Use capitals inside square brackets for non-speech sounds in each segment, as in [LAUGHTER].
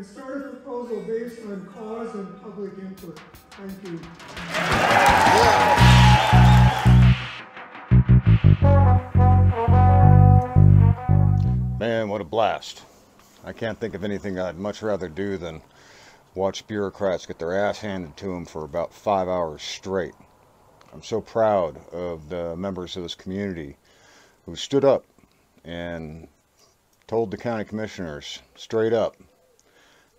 and start a proposal based on cause and public input. Thank you. Man, what a blast. I can't think of anything I'd much rather do than watch bureaucrats get their ass handed to them for about five hours straight. I'm so proud of the members of this community who stood up and told the county commissioners straight up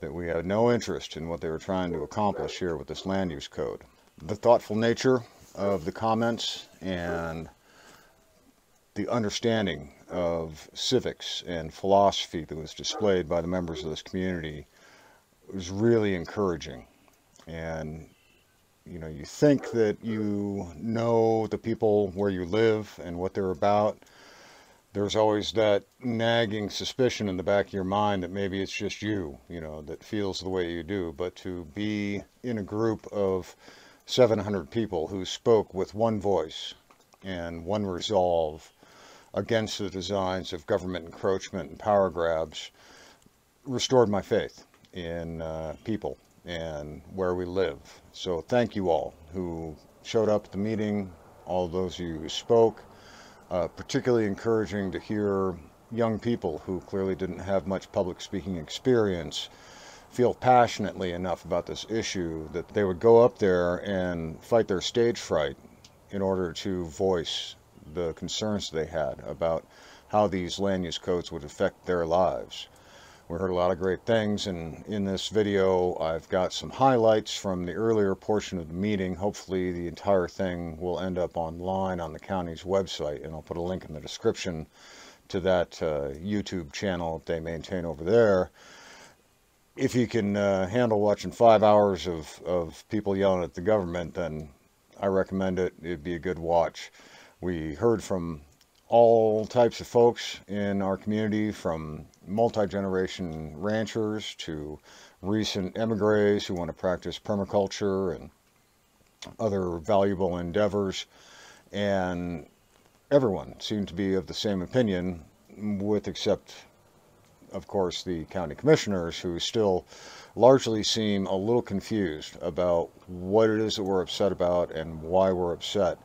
that we had no interest in what they were trying to accomplish here with this land use code. The thoughtful nature of the comments and the understanding of civics and philosophy that was displayed by the members of this community was really encouraging. And you know, you think that you know the people where you live and what they're about. There's always that nagging suspicion in the back of your mind that maybe it's just you, you know, that feels the way you do. But to be in a group of 700 people who spoke with one voice and one resolve against the designs of government encroachment and power grabs restored my faith in uh, people and where we live. So thank you all who showed up at the meeting, all those of you who spoke. Uh, particularly encouraging to hear young people who clearly didn't have much public speaking experience feel passionately enough about this issue that they would go up there and fight their stage fright in order to voice the concerns they had about how these land use codes would affect their lives. We heard a lot of great things, and in this video, I've got some highlights from the earlier portion of the meeting. Hopefully, the entire thing will end up online on the county's website, and I'll put a link in the description to that uh, YouTube channel that they maintain over there. If you can uh, handle watching five hours of, of people yelling at the government, then I recommend it. It'd be a good watch. We heard from all types of folks in our community, from multi-generation ranchers to recent emigres who want to practice permaculture and other valuable endeavors. And everyone seemed to be of the same opinion, with except, of course, the county commissioners who still largely seem a little confused about what it is that we're upset about and why we're upset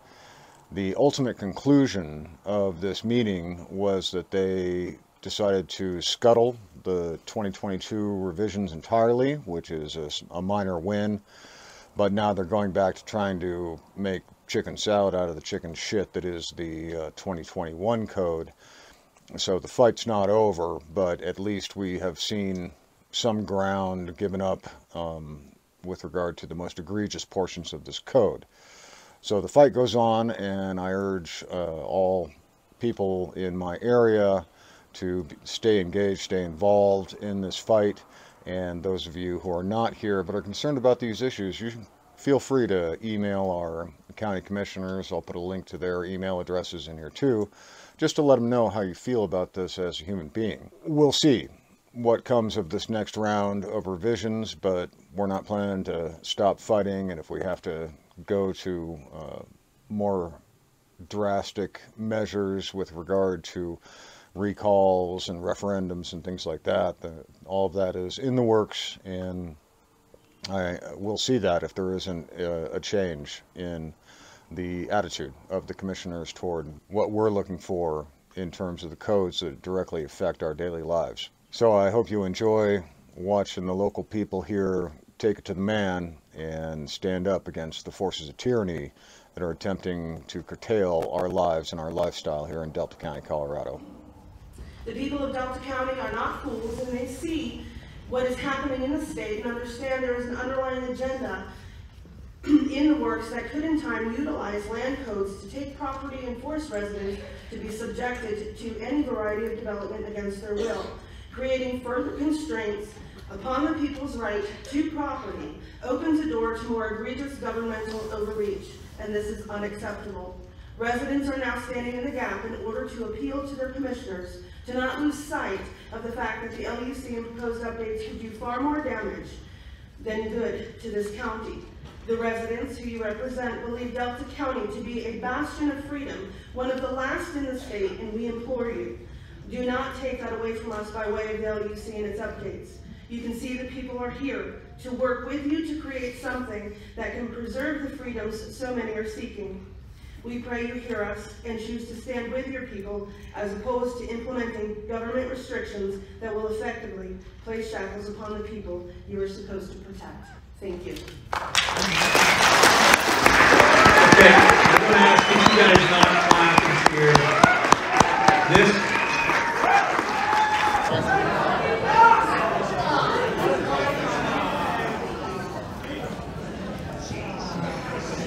the ultimate conclusion of this meeting was that they decided to scuttle the 2022 revisions entirely, which is a, a, minor win. But now they're going back to trying to make chicken salad out of the chicken shit that is the uh, 2021 code. So the fight's not over, but at least we have seen some ground given up um, with regard to the most egregious portions of this code. So the fight goes on, and I urge uh, all people in my area to stay engaged, stay involved in this fight. And those of you who are not here but are concerned about these issues, you feel free to email our county commissioners. I'll put a link to their email addresses in here too, just to let them know how you feel about this as a human being. We'll see what comes of this next round of revisions, but we're not planning to stop fighting. And if we have to go to uh, more drastic measures with regard to recalls and referendums and things like that. The, all of that is in the works, and I will see that if there isn't a, a change in the attitude of the commissioners toward what we're looking for in terms of the codes that directly affect our daily lives. So I hope you enjoy watching the local people here take it to the man and stand up against the forces of tyranny that are attempting to curtail our lives and our lifestyle here in Delta County, Colorado. The people of Delta County are not fools and they see what is happening in the state and understand there is an underlying agenda in the works that could in time utilize land codes to take property and force residents to be subjected to any variety of development against their will, creating further constraints upon the people's right to property opens a door to more egregious governmental overreach, and this is unacceptable. Residents are now standing in the gap in order to appeal to their commissioners to not lose sight of the fact that the LUC and proposed updates could do far more damage than good to this county. The residents who you represent believe Delta County to be a bastion of freedom, one of the last in the state, and we implore you, do not take that away from us by way of the LUC and its updates. You can see the people are here to work with you to create something that can preserve the freedoms so many are seeking. We pray you hear us and choose to stand with your people as opposed to implementing government restrictions that will effectively place shackles upon the people you are supposed to protect. Thank you. Okay, I'm gonna ask if you guys not clap here. This.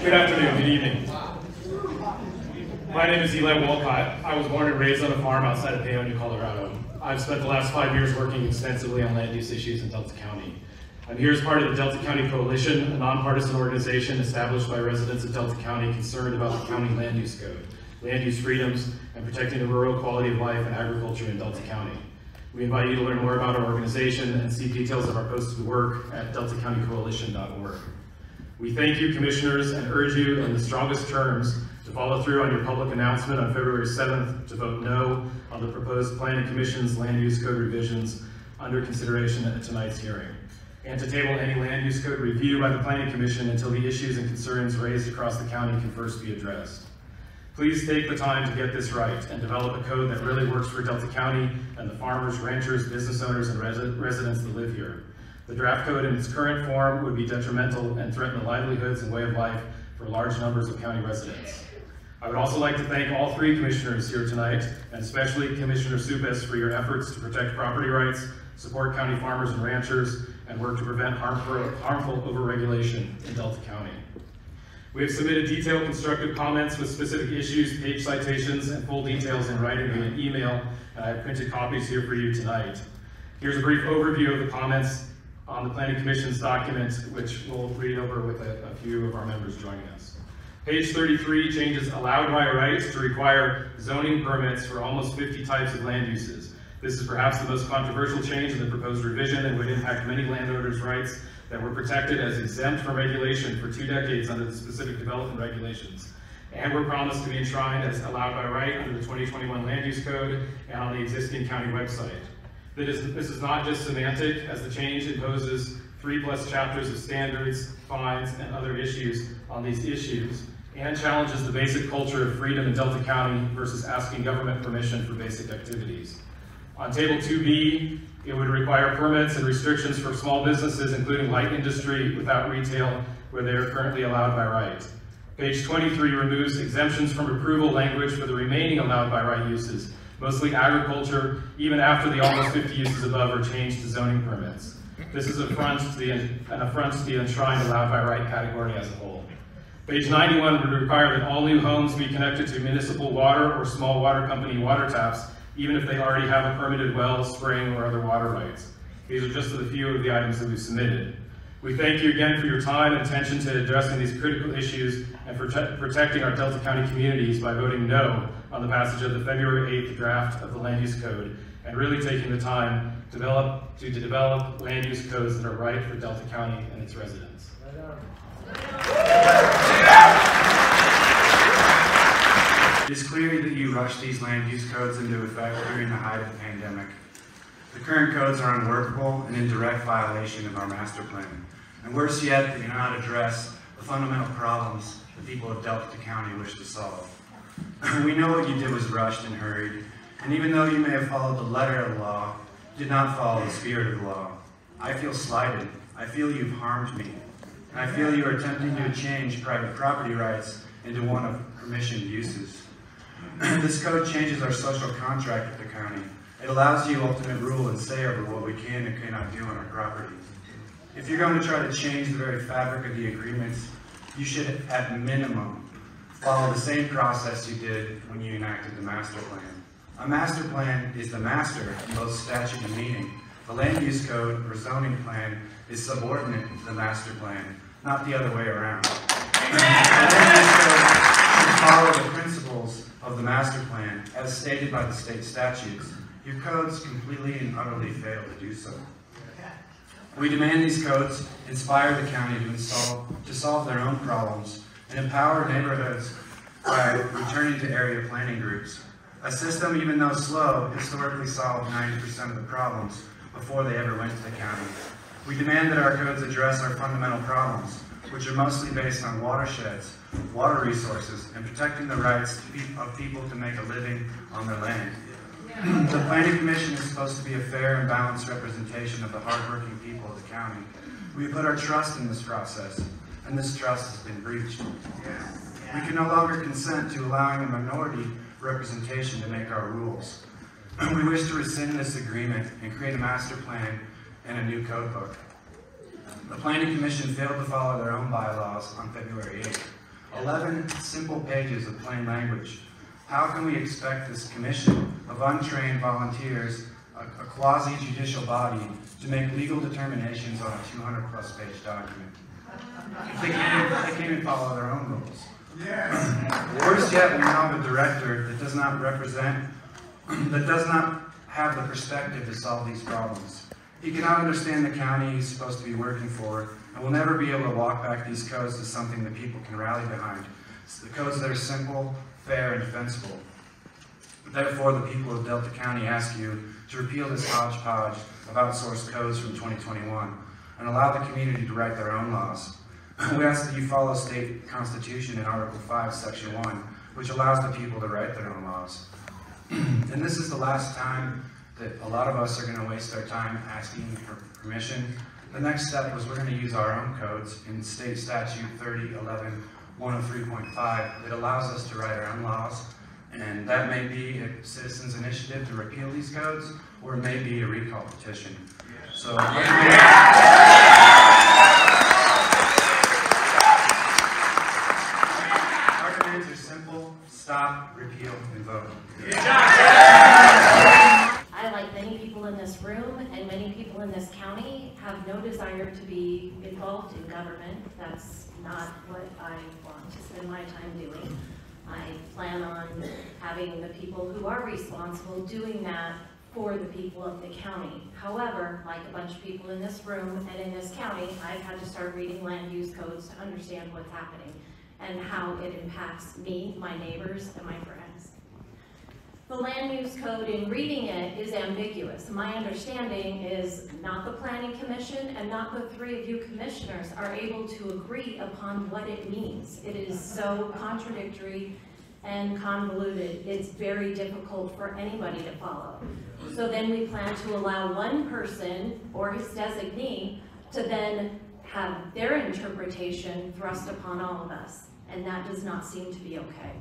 Good afternoon, good evening. My name is I was born and raised on a farm outside of Paonia, Colorado. I've spent the last five years working extensively on land use issues in Delta County. I'm here as part of the Delta County Coalition, a nonpartisan organization established by residents of Delta County concerned about the county land use code, land use freedoms, and protecting the rural quality of life and agriculture in Delta County. We invite you to learn more about our organization and see details of our posted work at deltacountycoalition.org. We thank you, commissioners, and urge you in the strongest terms to follow through on your public announcement on February 7th to vote no on the proposed planning commission's land use code revisions under consideration at tonight's hearing, and to table any land use code review by the planning commission until the issues and concerns raised across the county can first be addressed. Please take the time to get this right and develop a code that really works for Delta County and the farmers, ranchers, business owners, and resi- residents that live here. The draft code in its current form would be detrimental and threaten the livelihoods and way of life for large numbers of county residents. I would also like to thank all three commissioners here tonight, and especially Commissioner Suppes for your efforts to protect property rights, support county farmers and ranchers, and work to prevent harmful, overregulation in Delta County. We have submitted detailed constructive comments with specific issues, page citations, and full details in writing via email, and I have printed copies here for you tonight. Here's a brief overview of the comments on the Planning Commission's document, which we'll read over with a, a few of our members joining us. Page 33 changes allowed by rights to require zoning permits for almost 50 types of land uses. This is perhaps the most controversial change in the proposed revision and would impact many landowners' rights that were protected as exempt from regulation for two decades under the specific development regulations and were promised to be enshrined as allowed by right under the 2021 Land Use Code and on the existing county website. This is not just semantic, as the change imposes three plus chapters of standards, fines, and other issues on these issues, and challenges the basic culture of freedom in Delta County versus asking government permission for basic activities. On Table 2B, it would require permits and restrictions for small businesses, including light industry without retail, where they are currently allowed by right. Page 23 removes exemptions from approval language for the remaining allowed by right uses, mostly agriculture, even after the almost 50 uses above are changed to zoning permits. This is affront to the, an affront to the enshrined allowed by right category as a whole. Page 91 would require that all new homes be connected to municipal water or small water company water taps, even if they already have a permitted well, spring, or other water rights. These are just a few of the items that we've submitted. We thank you again for your time and attention to addressing these critical issues and for protecting our Delta County communities by voting no on the passage of the February 8th draft of the Land Use Code and really taking the time to develop, to, to develop land use codes that are right for Delta County and its residents. It is clear that you rushed these land use codes into effect during the height of the pandemic. The current codes are unworkable and in direct violation of our master plan. And worse yet, they do not address the fundamental problems the people of Delta County wish to solve. [LAUGHS] we know what you did was rushed and hurried, and even though you may have followed the letter of the law, you did not follow the spirit of the law. I feel slighted. I feel you've harmed me. I feel you are attempting to change private property rights into one of permissioned uses. [CLEARS THROAT] this code changes our social contract with the county. It allows you ultimate rule and say over what we can and cannot do on our property. If you're going to try to change the very fabric of the agreements, you should, at minimum, follow the same process you did when you enacted the master plan. A master plan is the master in both statute and meaning. The land use code or zoning plan is subordinate to the master plan, not the other way around. the land use follow the principles of the master plan as stated by the state statutes. Your codes completely and utterly fail to do so. We demand these codes inspire the county to, install, to solve their own problems and empower neighborhoods by returning to area planning groups. A system, even though slow, historically solved 90% of the problems before they ever went to the county. We demand that our codes address our fundamental problems, which are mostly based on watersheds, water resources, and protecting the rights of people to make a living on their land. The planning commission is supposed to be a fair and balanced representation of the hardworking people of the county. We put our trust in this process, and this trust has been breached. We can no longer consent to allowing a minority representation to make our rules. [CLEARS THROAT] We wish to rescind this agreement and create a master plan and a new code book. The planning commission failed to follow their own bylaws on February 8th. 11 simple pages of plain language. How can we expect this commission of untrained volunteers, a a quasi-judicial body, to make legal determinations on a 200-plus page document? They can't, they can't even follow their own rules. Worse yet, we now have a director that does not represent, that does not have the perspective to solve these problems. He cannot understand the county he's supposed to be working for, and will never be able to walk back these codes to something that people can rally behind. It's the codes that are simple, fair, and defensible. Therefore, the people of Delta County ask you to repeal this hodgepodge of outsourced codes from 2021 and allow the community to write their own laws. [CLEARS THROAT] We ask that you follow state constitution in Article 5, Section 1, which allows the people to write their own laws. [CLEARS THROAT] And this is the last time that a lot of us are going to waste our time asking for permission. The next step was we're going to use our own codes in state statute 3011 103.5 that allows us to write our own laws. And that may be a citizen's initiative to repeal these codes, or it may be a recall petition. So. Our demands are simple, stop, repeal, and vote like many people in this room and many people in this county, have no desire to be involved in government. That's not what I want to spend my time doing. I plan on having the people who are responsible doing that for the people of the county. However, like a bunch of people in this room and in this county, I've had to start reading land use codes to understand what's happening and how it impacts me, my neighbors, and my friends. The land use code, in reading it, is ambiguous. My understanding is not the planning commission and not the three of you commissioners are able to agree upon what it means. It is so contradictory and convoluted, it's very difficult for anybody to follow. So then we plan to allow one person or his designee to then have their interpretation thrust upon all of us, and that does not seem to be okay.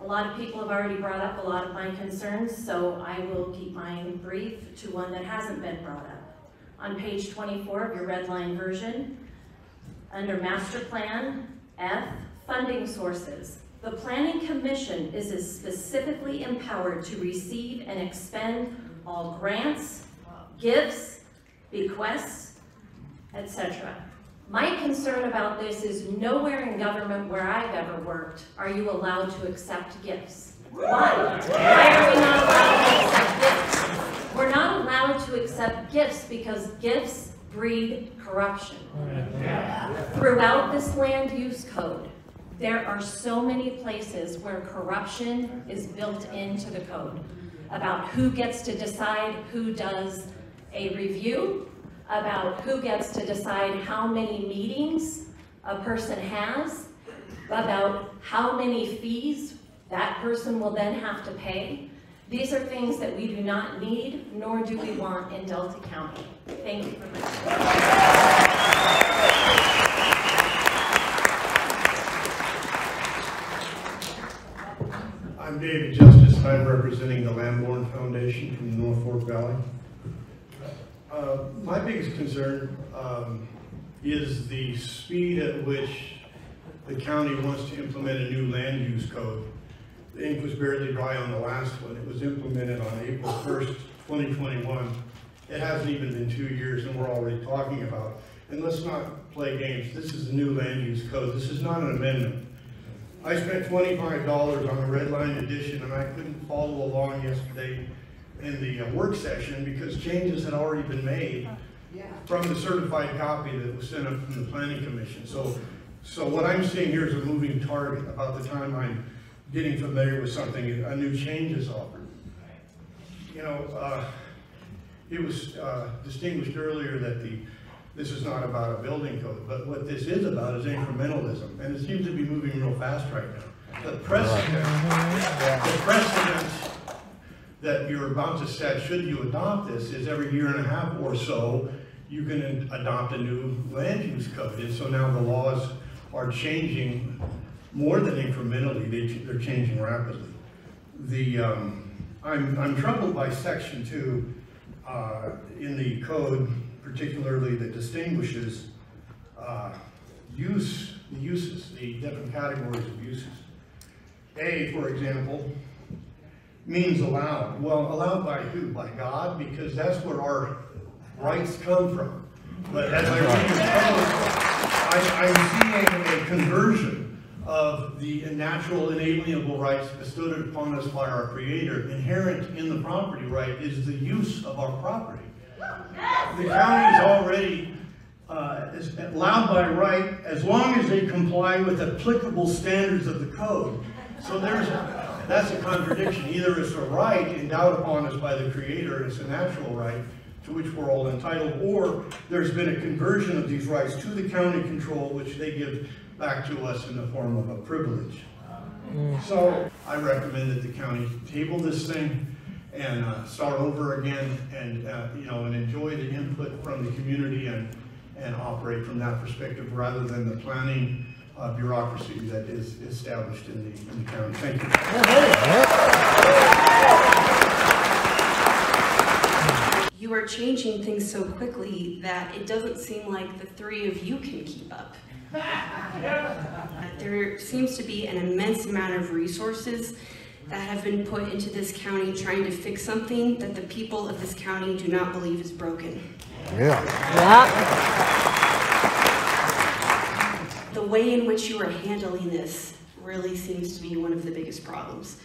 A lot of people have already brought up a lot of my concerns, so I will keep mine brief to one that hasn't been brought up. On page 24 of your red line version, under Master Plan, F, Funding Sources. The Planning Commission is specifically empowered to receive and expend all grants, gifts, bequests, etc. My concern about this is nowhere in government where I've ever worked are you allowed to accept gifts. Why? Why are we not allowed to accept gifts? We're not allowed to accept gifts because gifts breed corruption. Throughout this land use code, there are so many places where corruption is built into the code about who gets to decide who does a review, about who gets to decide how many meetings a person has, about how many fees that person will then have to pay. These are things that we do not need, nor do we want in Delta County. Thank you. I'm David Justice, I'm representing the Lamborn Foundation from the North Fork Valley. Uh, My biggest concern um, is the speed at which the county wants to implement a new land use code. The ink was barely dry on the last one. It was implemented on April 1st, 2021. It hasn't even been two years, and we're already talking about, it. and let's not play games. This is a new land use code. This is not an amendment. I spent twenty-five dollars on a red line edition, and I couldn't follow along yesterday in the uh, work session because changes had already been made from the certified copy that was sent up from the planning commission. So, so what I'm seeing here is a moving target. About the time I'm getting familiar with something, a new change is offered. You know, uh, it was uh, distinguished earlier that the, this is not about a building code, but what this is about is incrementalism, and it seems to be moving real fast right now. The precedent, the precedent that you're about to set, should you adopt this, is every year and a half or so, you can adopt a new land use code. And so now the laws are changing more than incrementally, they, they're changing rapidly. The, um, I'm, I'm troubled by section two, uh, in the code, particularly that distinguishes, uh, use, the uses, the different categories of uses. A, for example, means allowed. Well, allowed by who? By God? Because that's where our rights come from. But as I read the code, I, I'm seeing a conversion of the natural inalienable rights bestowed upon us by our Creator. Inherent in the property right is the use of our property. The county is already uh, is allowed by right as long as they comply with applicable standards of the code. So there's, that's a contradiction. Either it's a right endowed upon us by the Creator, it's a natural right to which we're all entitled, or there's been a conversion of these rights to the county control, which they give back to us in the form of a privilege. So I recommend that the county table this thing and uh, start over again and, uh, you know, and enjoy the input from the community and, and operate from that perspective rather than the planning uh, bureaucracy that is established in the, in the county. Thank you. You are changing things so quickly that it doesn't seem like the three of you can keep up. There seems to be an immense amount of resources that have been put into this county trying to fix something that the people of this county do not believe is broken. Yeah. The way in which you are handling this really seems to be one of the biggest problems.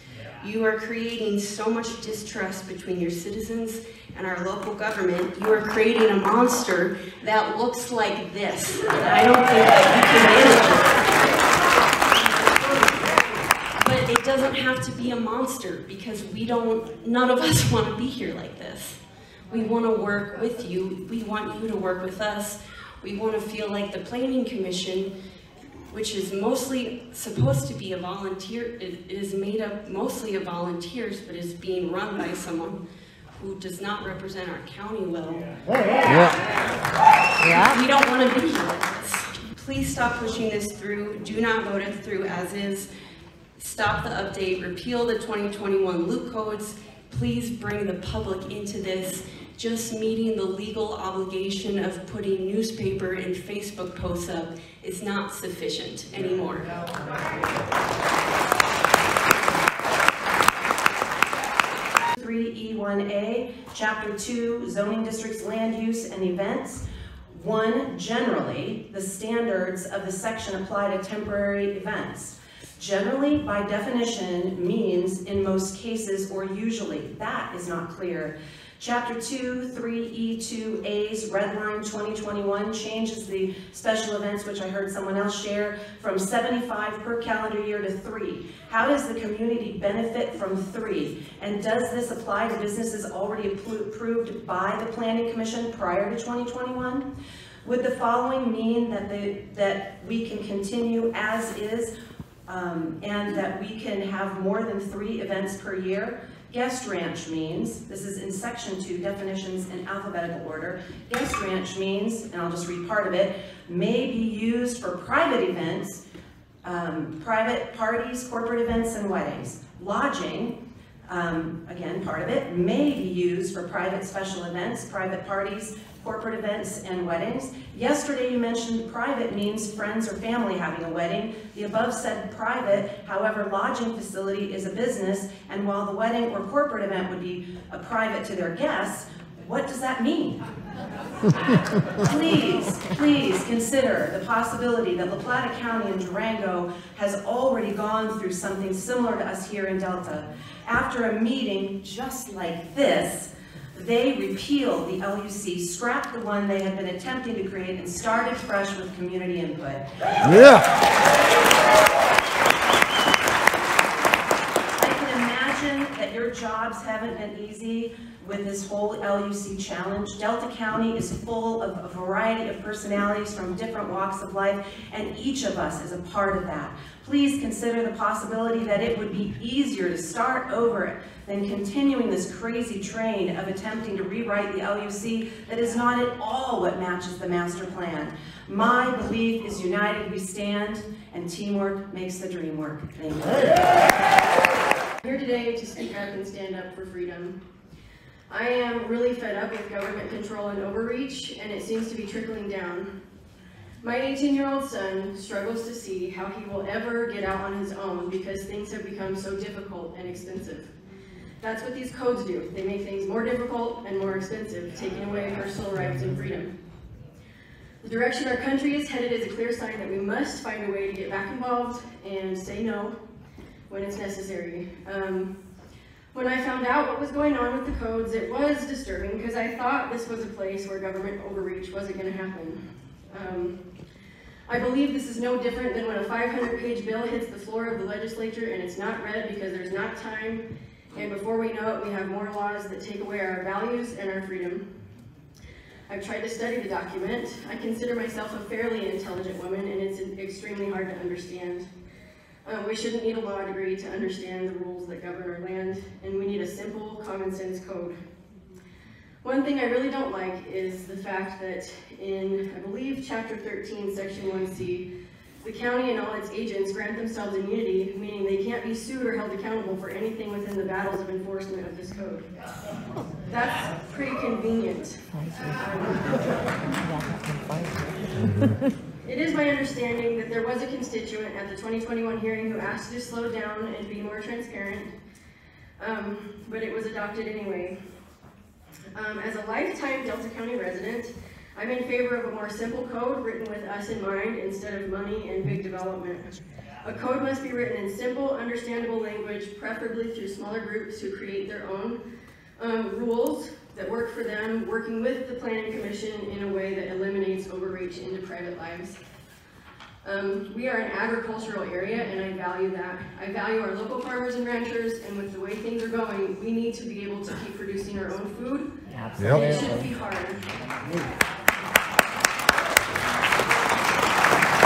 You are creating so much distrust between your citizens and our local government. You are creating a monster that looks like this. I don't think that you can manage it. But it doesn't have to be a monster because we don't, none of us want to be here like this. We want to work with you. We want you to work with us. We want to feel like the planning commission which is mostly supposed to be a volunteer, it is made up mostly of volunteers, but is being run by someone who does not represent our county well. We don't want to be here. Please stop pushing this through. Do not vote it through as is. Stop the update, repeal the 2021 loop codes. Please bring the public into this. Just meeting the legal obligation of putting newspaper and Facebook posts up is not sufficient anymore. Three E one A, chapter two, zoning districts, land use and events. One, generally, the standards of the section apply to temporary events. Generally, by definition, means in most cases or usually. That is not clear. Chapter 2, 3E2A's Red Line 2021 changes the special events, which I heard someone else share, from 75 per calendar year to 3. How does the community benefit from 3? And does this apply to businesses already approved by the Planning Commission prior to 2021? Would the following mean that, the, that we can continue as is um, and that we can have more than three events per year? Guest ranch means, this is in section two, definitions in alphabetical order. Guest ranch means, and I'll just read part of it, may be used for private events, um, private parties, corporate events, and weddings. Lodging, um, again, part of it, may be used for private special events, private parties, corporate events, and weddings. Yesterday you mentioned private means friends or family having a wedding. The above said private, however, lodging facility is a business, and while the wedding or corporate event would be a private to their guests, what does that mean? [LAUGHS] Please, please consider the possibility that La Plata County and Durango has already gone through something similar to us here in Delta. After a meeting just like this, they repealed the LUC, scrapped the one they had been attempting to create, and started fresh with community input. Yeah. I can imagine that your jobs haven't been easy with this whole LUC challenge. Delta County is full of a variety of personalities from different walks of life, and each of us is a part of that. Please consider the possibility that it would be easier to start over than continuing this crazy train of attempting to rewrite the LUC that is not at all what matches the master plan. My belief is united we stand, and teamwork makes the dream work. Thank you. I'm here today to speak up and stand up for freedom. I am really fed up with government control and overreach, and it seems to be trickling down. My 18-year-old son struggles to see how he will ever get out on his own because things have become so difficult and expensive. That's what these codes do. They make things more difficult and more expensive, taking away personal rights and freedom. The direction our country is headed is a clear sign that we must find a way to get back involved and say no when it's necessary. Um, when I found out what was going on with the codes, it was disturbing because I thought this was a place where government overreach wasn't going to happen. Um, I believe this is no different than when a 500-page bill hits the floor of the legislature and it's not read because there's not time, and before we know it, we have more laws that take away our values and our freedom. I've tried to study the document. I consider myself a fairly intelligent woman, and it's extremely hard to understand. Um, we shouldn't need a law degree to understand the rules that govern our land, and we need a simple, common sense code. One thing I really don't like is the fact that in, I believe, Chapter 13, Section 1C, the county and all its agents grant themselves immunity, meaning they can't be sued or held accountable for anything within the battles of enforcement of this code. That's pretty convenient. [LAUGHS] [LAUGHS] It is my understanding that there was a constituent at the 2021 hearing who asked to slow down and be more transparent, um, but it was adopted anyway. Um, as a lifetime Delta County resident, I'm in favor of a more simple code written with us in mind instead of money and big development. A code must be written in simple, understandable language, preferably through smaller groups who create their own um, rules that work for them, working with the Planning Commission in a way that eliminates overreach into private lives. Um, we are an agricultural area and I value that. I value our local farmers and ranchers and with the way things are going, we need to be able to keep producing our own food. Absolutely. It shouldn't be hard.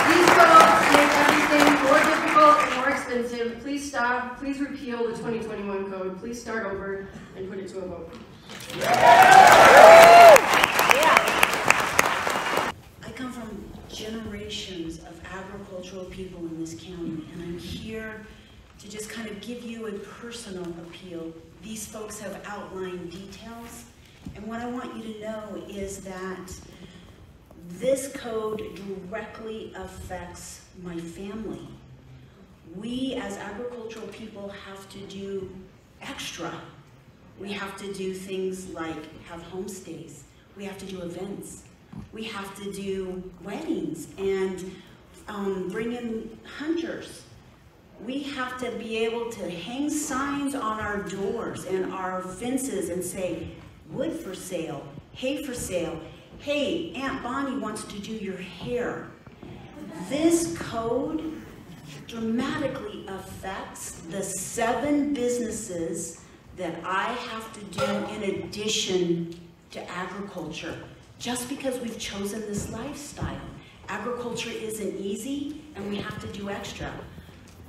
These codes make everything more difficult and more expensive. Please stop, please repeal the 2021 code. Please start over and put it to a vote. I come from generations of agricultural people in this county, and I'm here to just kind of give you a personal appeal. These folks have outlined details, and what I want you to know is that this code directly affects my family. We, as agricultural people, have to do extra. We have to do things like have homestays. We have to do events. We have to do weddings and um, bring in hunters. We have to be able to hang signs on our doors and our fences and say, wood for sale, hay for sale. Hey, Aunt Bonnie wants to do your hair. This code dramatically affects the seven businesses that I have to do in addition to agriculture, just because we've chosen this lifestyle. Agriculture isn't easy, and we have to do extra.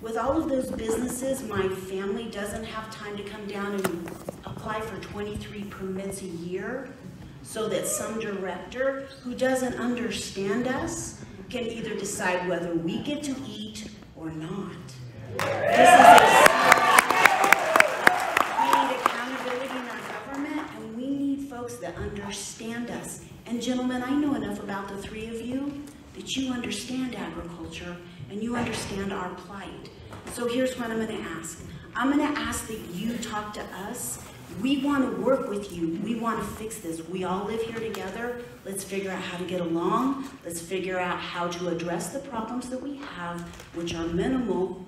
With all of those businesses, my family doesn't have time to come down and apply for 23 permits a year, so that some director who doesn't understand us can either decide whether we get to eat or not. This is a we need accountability in our government, and we understand us. And gentlemen, I know enough about the three of you that you understand agriculture and you understand our plight. So here's what I'm gonna ask. I'm gonna ask that you talk to us. We wanna work with you. We wanna fix this. We all live here together. Let's figure out how to get along. Let's figure out how to address the problems that we have, which are minimal,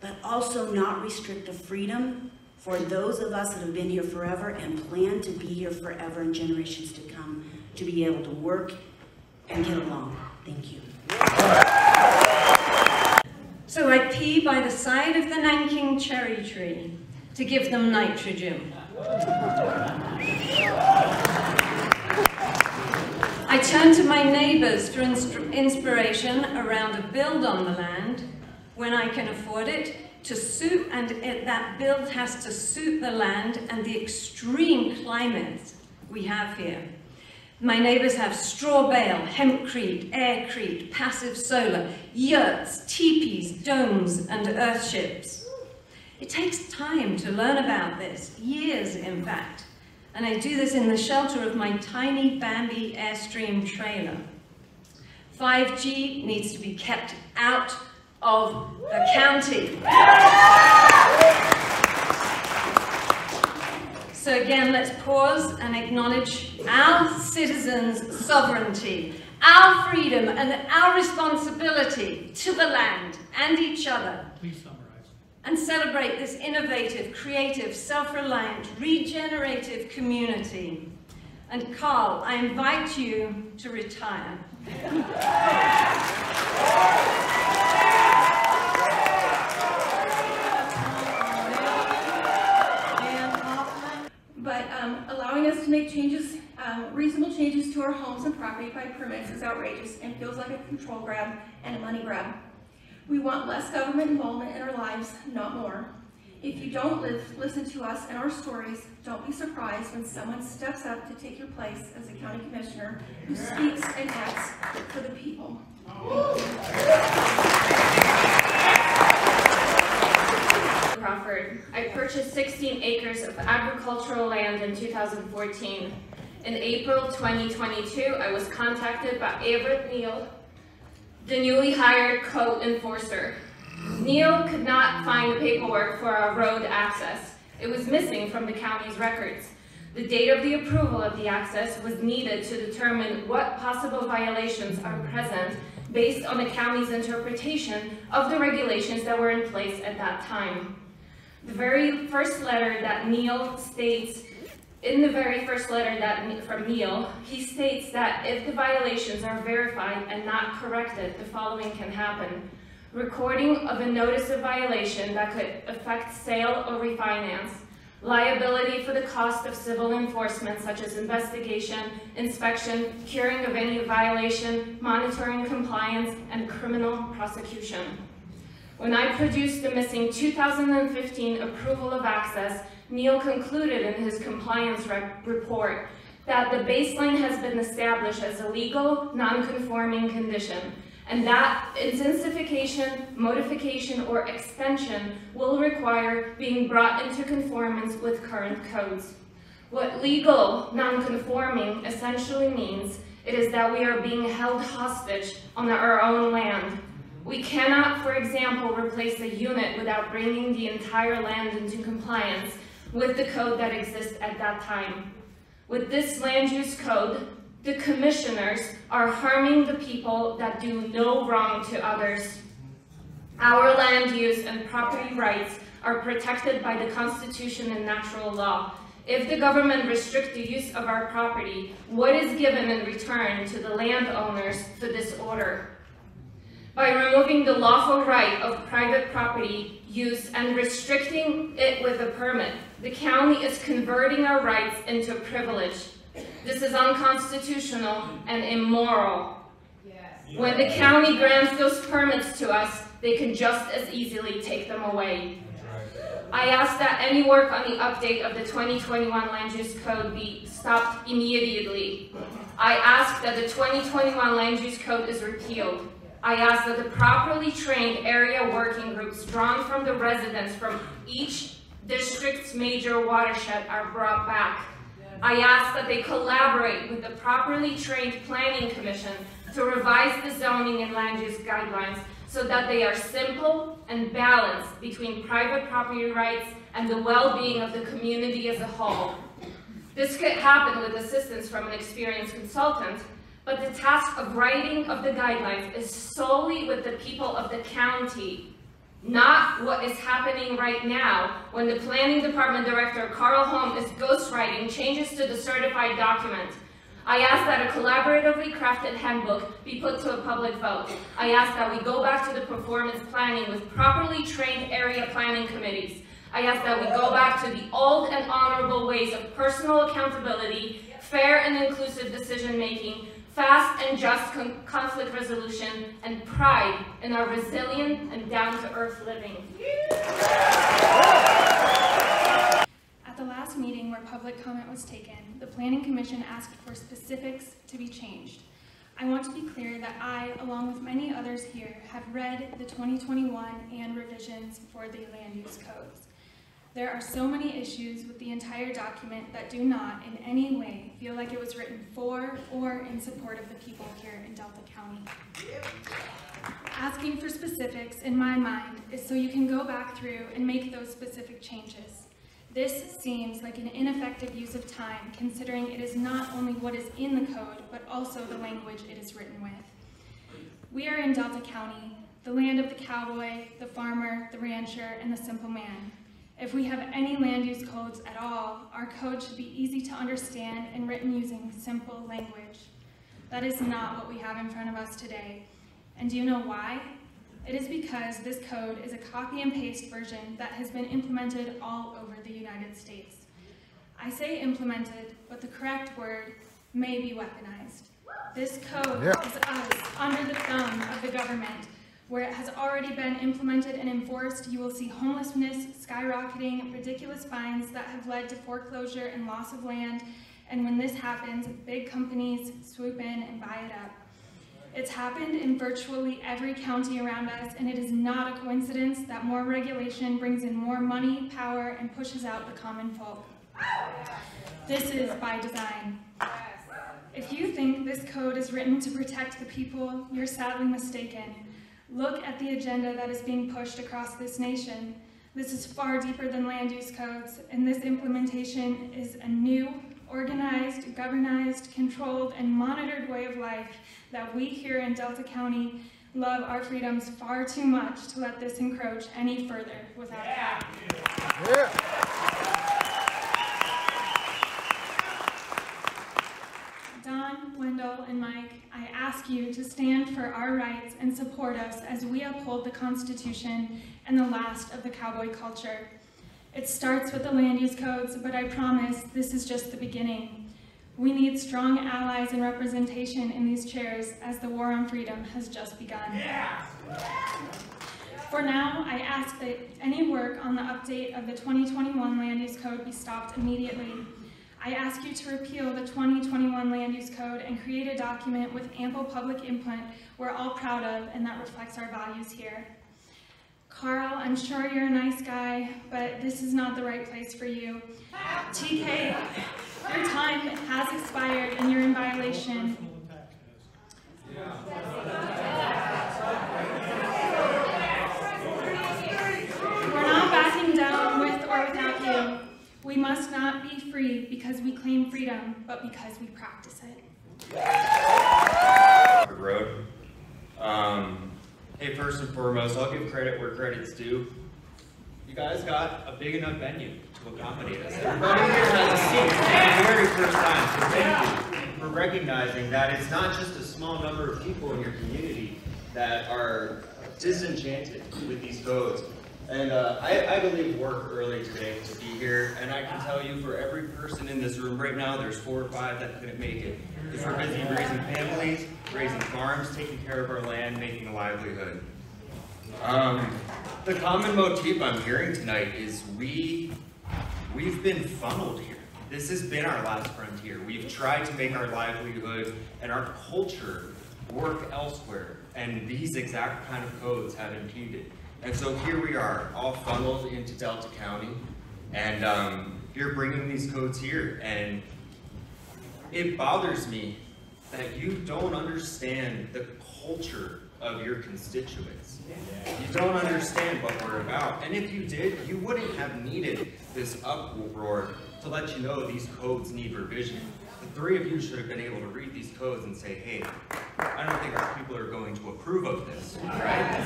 but also not restrict the freedom for those of us that have been here forever and plan to be here forever and generations to come, to be able to work and get along. Thank you. So I pee by the side of the Nanking cherry tree to give them nitrogen. I turn to my neighbours for inspiration around a build on the land when I can afford it to suit, and it, that build has to suit the land and the extreme climate we have here. My neighbours have straw bale, hempcrete, aircrete, passive solar, yurts, teepees, domes, and earthships. It takes time to learn about this, years in fact, and I do this in the shelter of my tiny Bambi Airstream trailer. 5G needs to be kept out of the county. So again, let's pause and acknowledge our citizens' sovereignty, our freedom, and our responsibility to the land and each other. Please summarize. And celebrate this innovative, creative, self-reliant, regenerative community. And Carl, I invite you to retire. But um, allowing us to make changes, um, reasonable changes to our homes and property by permits is outrageous and feels like a control grab and a money grab. We want less government involvement in our lives, not more. If you don't live, listen to us and our stories, don't be surprised when someone steps up to take your place as a county commissioner who speaks and acts for the people. Crawford. I purchased 16 acres of agricultural land in 2014. In April 2022, I was contacted by Everett Neal, the newly hired code enforcer. Neal could not find the paperwork for our road access. It was missing from the county's records. The date of the approval of the access was needed to determine what possible violations are present based on the county's interpretation of the regulations that were in place at that time. The very first letter that Neal states, in the very first letter that from Neal, he states that if the violations are verified and not corrected, the following can happen. Recording of a notice of violation that could affect sale or refinance, liability for the cost of civil enforcement such as investigation, inspection, curing of any violation, monitoring compliance, and criminal prosecution. When I produced the missing 2015 approval of access, Neal concluded in his compliance report that the baseline has been established as a legal, non-conforming condition, and that intensification, modification, or extension will require being brought into conformance with current codes. What legal non-conforming essentially means, it is that we are being held hostage on our own land, we cannot, for example, replace a unit without bringing the entire land into compliance with the code that exists at that time. With this land use code, the commissioners are harming the people that do no wrong to others. Our land use and property rights are protected by the Constitution and natural law. If the government restricts the use of our property, what is given in return to the landowners for this order? by removing the lawful right of private property use and restricting it with a permit. The county is converting our rights into privilege. This is unconstitutional and immoral. Yes. When the county grants those permits to us, they can just as easily take them away. I ask that any work on the update of the 2021 Land Use Code be stopped immediately. I ask that the 2021 Land Use Code is repealed. I ask that the properly trained area working groups drawn from the residents from each district's major watershed are brought back. I ask that they collaborate with the properly trained planning commission to revise the zoning and land use guidelines so that they are simple and balanced between private property rights and the well-being of the community as a whole. This could happen with assistance from an experienced consultant, but the task of writing of the guidelines is solely with the people of the county, not what is happening right now when the planning department director, Carl Holm, is ghostwriting changes to the certified document. I ask that a collaboratively crafted handbook be put to a public vote. I ask that we go back to the performance planning with properly trained area planning committees. I ask that we go back to the old and honorable ways of personal accountability, fair and inclusive decision-making, fast and just con conflict resolution, and pride in our resilient and down-to-earth living. At the last meeting where public comment was taken, the Planning Commission asked for specifics to be changed. I want to be clear that I, along with many others here, have read the 2021 and revisions for the land use codes. There are so many issues with the entire document that do not, in any way, feel like it was written for or in support of the people here in Delta County. Asking for specifics, in my mind, is so you can go back through and make those specific changes. This seems like an ineffective use of time, considering it is not only what is in the code, but also the language it is written with. We are in Delta County, the land of the cowboy, the farmer, the rancher, and the simple man. If we have any land use codes at all, our code should be easy to understand and written using simple language. That is not what we have in front of us today. And do you know why? It is because this code is a copy and paste version that has been implemented all over the United States. I say implemented, but the correct word may be weaponized. This code Yeah. is us under the thumb of the government. Where it has already been implemented and enforced, you will see homelessness skyrocketing, ridiculous fines that have led to foreclosure and loss of land, and when this happens, big companies swoop in and buy it up. It's happened in virtually every county around us, and it is not a coincidence that more regulation brings in more money, power, and pushes out the common folk. This is by design. If you think this code is written to protect the people, you're sadly mistaken. Look at the agenda that is being pushed across this nation. This is far deeper than land use codes, and this implementation is a new, organized, governized, controlled, and monitored way of life that we here in Delta County love our freedoms far too much to let this encroach any further without a Don, Wendell, and Mike, ask you to stand for our rights and support us as we uphold the Constitution and the last of the cowboy culture. It starts with the land use codes, but I promise this is just the beginning. We need strong allies and representation in these chairs as the war on freedom has just begun. For now, I ask that any work on the update of the 2021 Land Use Code be stopped immediately. I ask you to repeal the 2021 Land Use Code and create a document with ample public input we're all proud of and that reflects our values here. Carl, I'm sure you're a nice guy, but this is not the right place for you. TK, your time has expired and you're in violation. We're not backing down with or without you. We must not be free because we claim freedom, but because we practice it. Road. Um, hey, first and foremost, I'll give credit where credit's due. You guys got a big enough venue to accommodate us. Everybody here has a seat for the very first time, so thank you for recognizing that it's not just a small number of people in your community that are disenchanted with these codes. And uh, I, I believe work early today to be here, and I can tell you for every person in this room right now, there's four or five that couldn't make it. Because we're busy raising families, raising farms, taking care of our land, making a livelihood. Um, the common motif I'm hearing tonight is we, we've been funneled here. This has been our last frontier. We've tried to make our livelihood and our culture work elsewhere, and these exact kind of codes have impeded. And so here we are, all funneled into Delta County, and um, you're bringing these codes here, and it bothers me that you don't understand the culture of your constituents. You don't understand what we're about, and if you did, you wouldn't have needed this uproar to let you know these codes need revision. Three of you should have been able to read these codes and say, hey, I don't think our people are going to approve of this, right?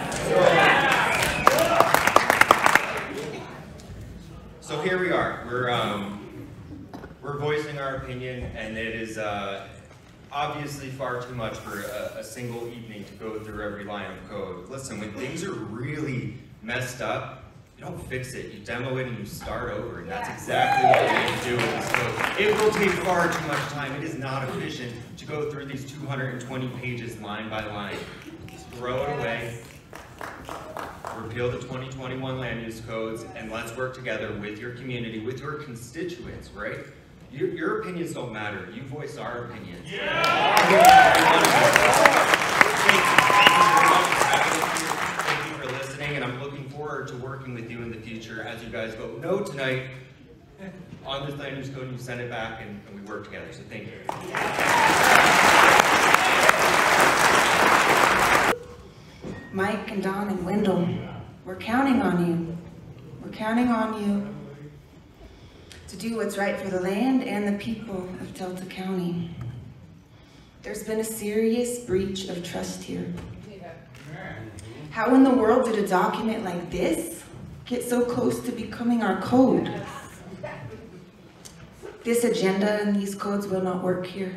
So here we are. We're um, we're voicing our opinion, and it is uh, obviously far too much for a, a single evening to go through every line of code. Listen, when things are really messed up, You don't fix it, you demo it and you start over, and that's exactly what we need to do with. It will take far too much time, it is not efficient to go through these 220 pages line by line. Just throw it away, repeal the 2021 land use codes, and let's work together with your community, with your constituents, right? Your, your opinions don't matter, you voice our opinions. Thank you for listening, and I'm looking forward to working with you in the future as you guys vote no tonight on this land use code, you send it back, and, and we work together, so thank you. Mike and Don and Wendell, we're counting on you. We're counting on you to do what's right for the land and the people of Delta County. There's been a serious breach of trust here. How in the world did a document like this get so close to becoming our code? This agenda and these codes will not work here.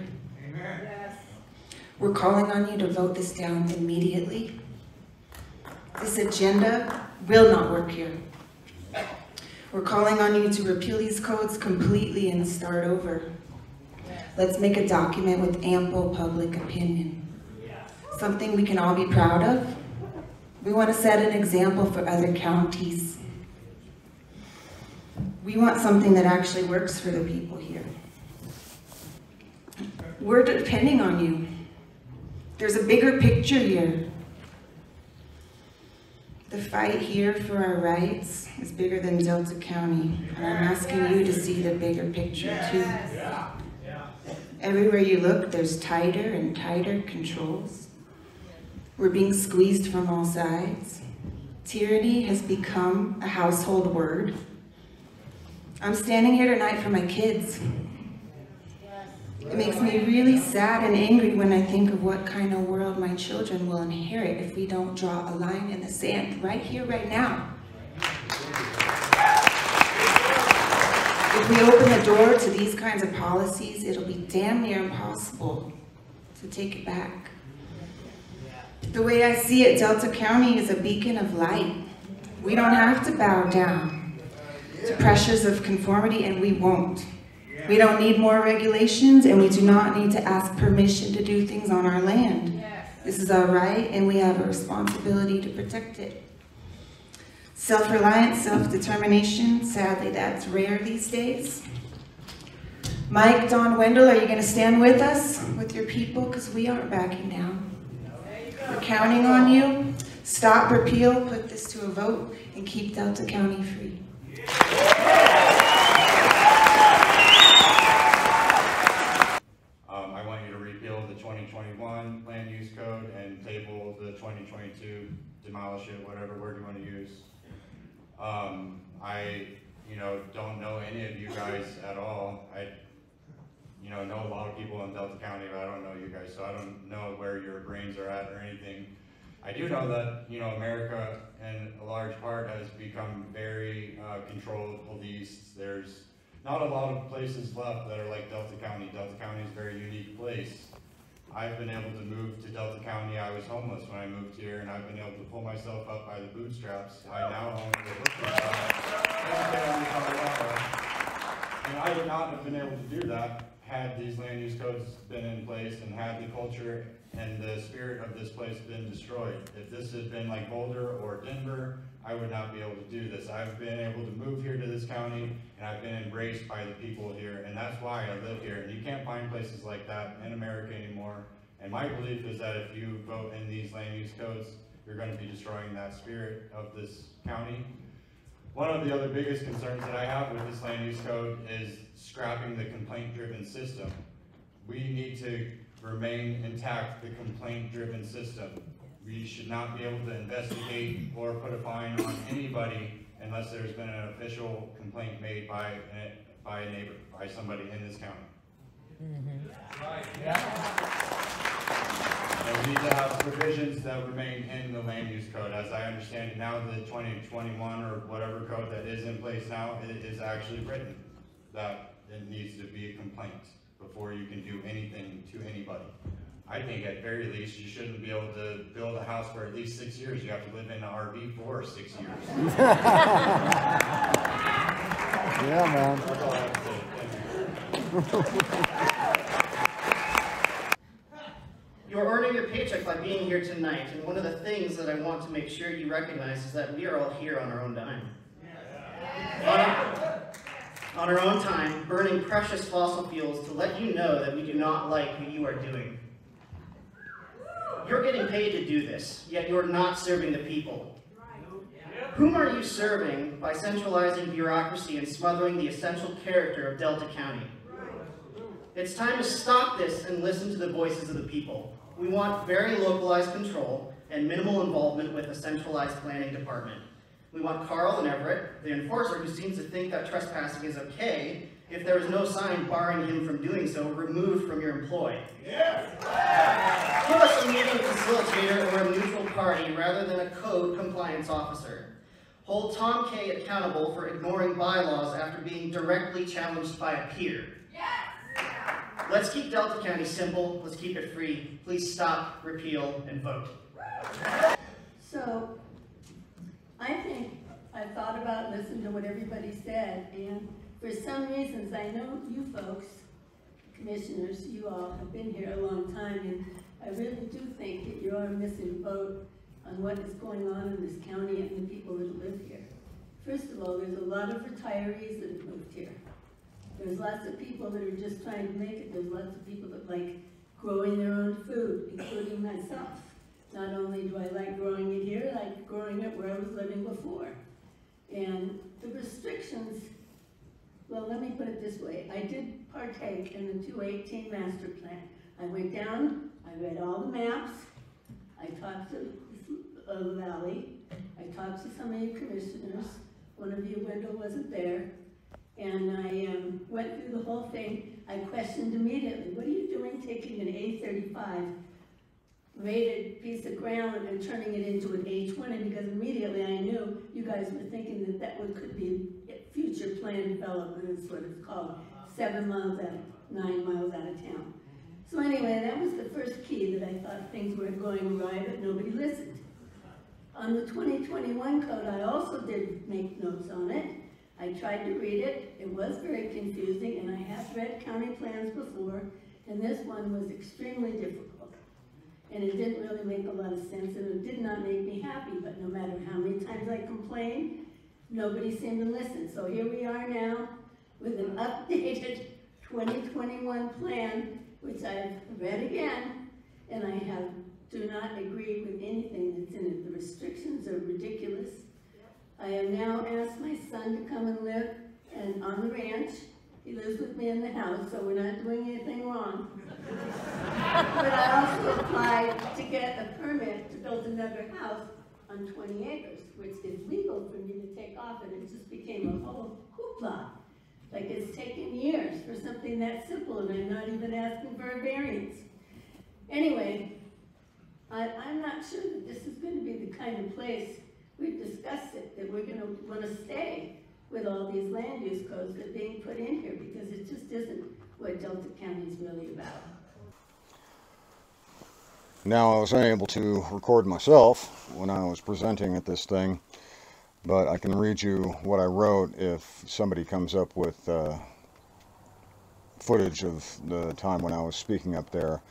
We're calling on you to vote this down immediately. This agenda will not work here. We're calling on you to repeal these codes completely and start over. Let's make a document with ample public opinion. Something we can all be proud of. We want to set an example for other counties. We want something that actually works for the people here. We're depending on you. There's a bigger picture here. The fight here for our rights is bigger than Delta County, and I'm asking you to see the bigger picture too. Everywhere you look, there's tighter and tighter controls. We're being squeezed from all sides. Tyranny has become a household word. I'm standing here tonight for my kids. It makes me really sad and angry when I think of what kind of world my children will inherit if we don't draw a line in the sand right here, right now. If we open the door to these kinds of policies, it'll be damn near impossible to take it back. The way I see it, Delta County is a beacon of light. We don't have to bow down to pressures of conformity, and we won't. We don't need more regulations, and we do not need to ask permission to do things on our land. This is our right, and we have a responsibility to protect it. Self-reliance, self-determination, sadly that's rare these days. Mike, Don, Wendell, are you going to stand with us, with your people? Because we aren't backing down. We're counting on you. Stop, repeal, put this to a vote, and keep Delta County free. Um, I want you to repeal the 2021 land use code and table the 2022, demolish it, whatever word you want to use. Um, I, you know, don't know any of you guys at all. I, you know, know a lot of people in Delta County, but I don't know you guys, so I don't know where your brains are at or anything. I do know that, you know, America in a large part has become very uh, controlled, policed. There's not a lot of places left that are like Delta County. Delta County is a very unique place. I've been able to move to Delta County. I was homeless when I moved here, and I've been able to pull myself up by the bootstraps. I now own the. And I would not have been able to do that had these land use codes been in place and had the culture and the spirit of this place been destroyed. If this had been like Boulder or Denver, I would not be able to do this. I've been able to move here to this county and I've been embraced by the people here and that's why I live here. And you can't find places like that in America anymore. And my belief is that if you vote in these land use codes, you're going to be destroying that spirit of this county. One of the other biggest concerns that I have with this land use code is scrapping the complaint-driven system. We need to remain intact the complaint-driven system. We should not be able to investigate or put a fine on anybody unless there's been an official complaint made by, a- by a neighbor, by somebody in this county. Mm-hmm. Right. And we need to have provisions that remain in the land use code. As I understand it now, the 2021 or whatever code that is in place now, it is actually written that it needs to be a complaint before you can do anything to anybody. I think at very least, you shouldn't be able to build a house for at least six years. You have to live in an RV for six years. [LAUGHS] Yeah, man. That's all I have to say. Thank you. You're earning your paycheck by being here tonight, and one of the things that I want to make sure you recognize is that we are all here on our own dime. On our, on our own time, burning precious fossil fuels to let you know that we do not like what you are doing. You're getting paid to do this, yet you're not serving the people. Whom are you serving by centralizing bureaucracy and smothering the essential character of Delta County? It's time to stop this and listen to the voices of the people. We want very localized control and minimal involvement with a centralized planning department. We want Carl and Everett, the enforcer who seems to think that trespassing is okay, if there is no sign barring him from doing so, removed from your employ. Give us a meeting facilitator or a neutral party rather than a code compliance officer. Hold Tom K accountable for ignoring bylaws after being directly challenged by a peer. Yes! Let's keep Delta County simple, let's keep it free. Please stop, repeal, and vote. So, I think I thought about, listened to what everybody said, and for some reasons, I know you folks, commissioners, you all have been here a long time, and I really do think that you are missing boat on what is going on in this county and the people that live here. First of all, there's a lot of retirees that have moved here. There's lots of people that are just trying to make it. There's lots of people that like growing their own food, including myself. Not only do I like growing it here, I like growing it where I was living before. And the restrictions, well, let me put it this way. I did partake in the 218 master plan. I went down, I read all the maps, I talked to uh, the valley, I talked to some of you commissioners, one of you, Wendell, wasn't there, and I um, went through the whole thing. I questioned immediately, what are you doing taking an A35 rated piece of ground and turning it into an A20? Because immediately I knew you guys were thinking that that would, could be future plan development is what it's called, seven miles out, nine miles out of town. So anyway, that was the first key that I thought things weren't going right, but nobody listened. On the 2021 code, I also did make notes on it. I tried to read it. It was very confusing, and I have read county plans before, and this one was extremely difficult. And it didn't really make a lot of sense, and it did not make me happy, but no matter how many times I complained, nobody seemed to listen. So here we are now with an updated [LAUGHS] 2021 plan, which I've read again, and I have do not agree with anything that's in it. The restrictions are ridiculous. I have now asked my son to come and live and on the ranch. He lives with me in the house, so we're not doing anything wrong. but I also applied to get a permit to build another house on 20 acres, which is legal for me to take off, and it just became a whole hoopla. Like it's taken years for something that simple, and I'm not even asking for a variance. Anyway, I, I'm not sure that this is going to be the kind of place, we've discussed it, that we're going to want to stay with all these land use codes that are being put in here, because it just isn't what Delta County is really about. Now, I was unable to record myself when I was presenting at this thing, but I can read you what I wrote if somebody comes up with uh, footage of the time when I was speaking up there.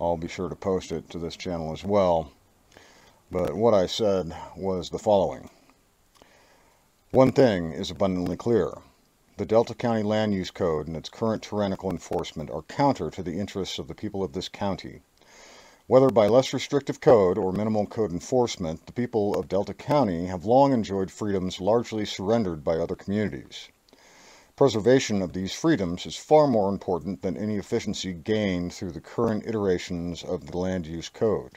I'll be sure to post it to this channel as well. But what I said was the following. One thing is abundantly clear. The Delta County Land Use Code and its current tyrannical enforcement are counter to the interests of the people of this county. Whether by less restrictive code or minimal code enforcement, the people of Delta County have long enjoyed freedoms largely surrendered by other communities. Preservation of these freedoms is far more important than any efficiency gained through the current iterations of the Land Use Code.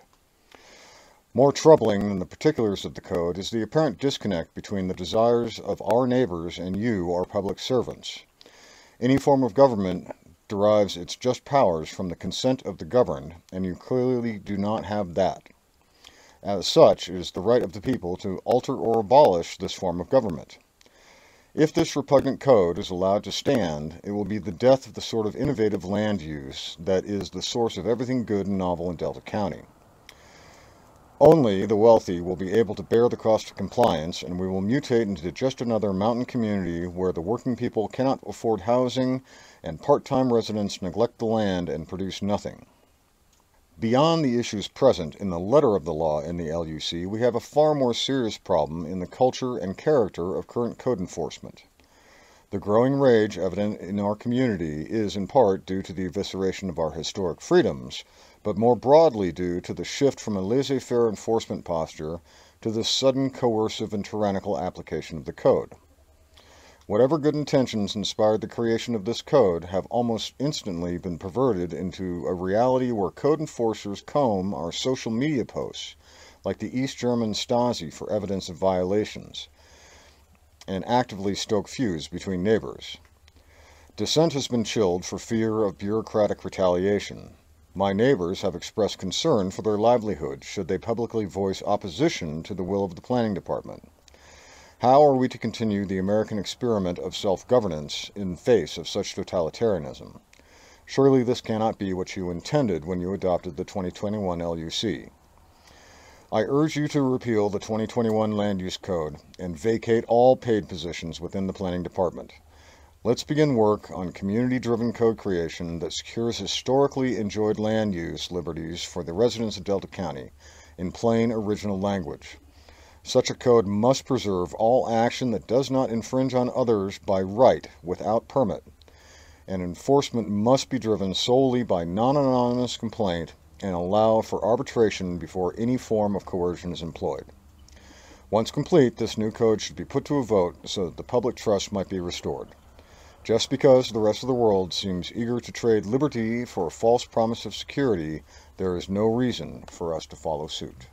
More troubling than the particulars of the code is the apparent disconnect between the desires of our neighbors and you, our public servants. Any form of government derives its just powers from the consent of the governed, and you clearly do not have that. As such, it is the right of the people to alter or abolish this form of government. If this repugnant code is allowed to stand, it will be the death of the sort of innovative land use that is the source of everything good and novel in Delta County. Only the wealthy will be able to bear the cost of compliance, and we will mutate into just another mountain community where the working people cannot afford housing and part-time residents neglect the land and produce nothing. Beyond the issues present in the letter of the law in the LUC, we have a far more serious problem in the culture and character of current code enforcement. The growing rage evident in our community is in part due to the evisceration of our historic freedoms, but more broadly due to the shift from a laissez-faire enforcement posture to the sudden coercive and tyrannical application of the code. Whatever good intentions inspired the creation of this code have almost instantly been perverted into a reality where code enforcers comb our social media posts, like the East German Stasi for evidence of violations, and actively stoke feuds between neighbors. Dissent has been chilled for fear of bureaucratic retaliation. My neighbors have expressed concern for their livelihood should they publicly voice opposition to the will of the planning department. How are we to continue the American experiment of self-governance in face of such totalitarianism? Surely this cannot be what you intended when you adopted the 2021 LUC. I urge you to repeal the 2021 Land Use Code and vacate all paid positions within the Planning Department. Let's begin work on community-driven code creation that secures historically enjoyed land use liberties for the residents of Delta County in plain original language. Such a code must preserve all action that does not infringe on others by right without permit, and enforcement must be driven solely by non-anonymous complaint and allow for arbitration before any form of coercion is employed. Once complete, this new code should be put to a vote so that the public trust might be restored. Just because the rest of the world seems eager to trade liberty for a false promise of security, there is no reason for us to follow suit.